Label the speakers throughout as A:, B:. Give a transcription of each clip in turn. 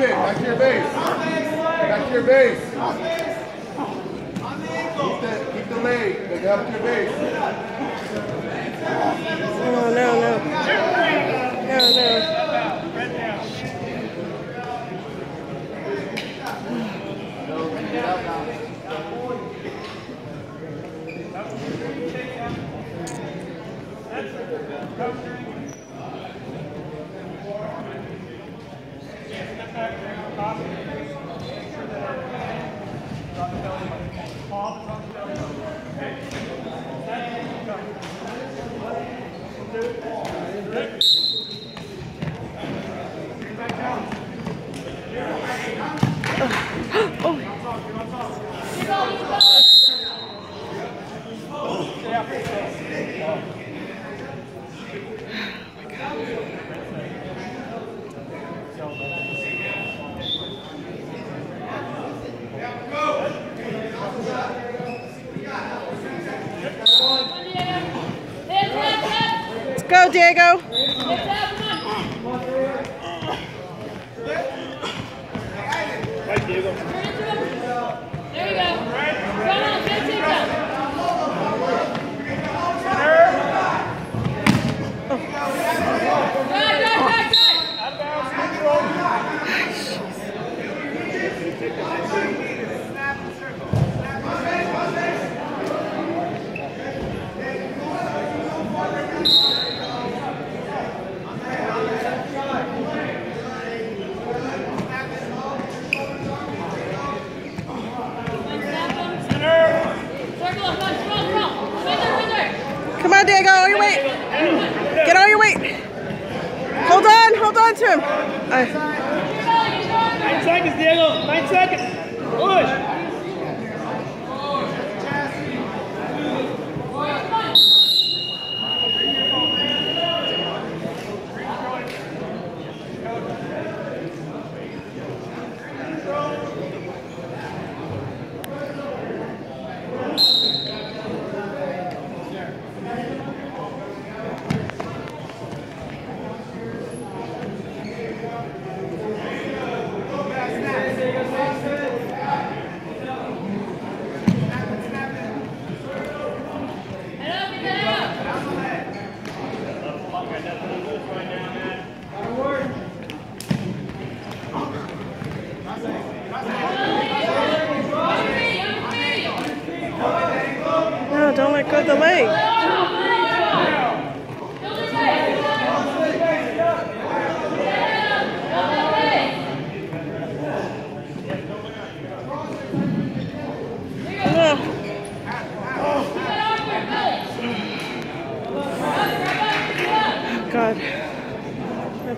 A: Back to your base. Back to your base. Keep the, keep the leg. Get up to your base.
B: Oh, no, no. No, no. Let's go, Diego.
C: Right, Diego.
D: There you go. Come on, get it down. Drive, drive, drive, drive. Circle, come on, scroll, scroll. Right there, right there.
B: Come on, Diego. All your weight. Get all your weight. Hold on. Hold on to him. Uh,
C: Nine seconds, Diego. Nine seconds. Push.
D: Head up, get that up.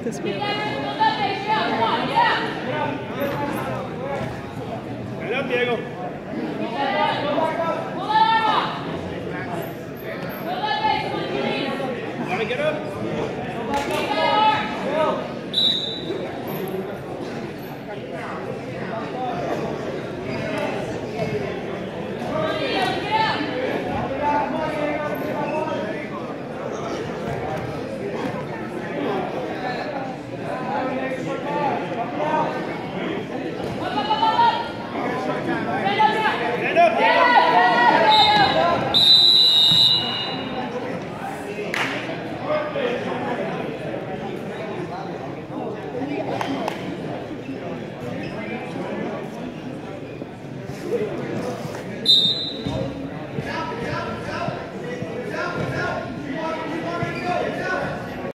B: This be.
C: Right up, Diego.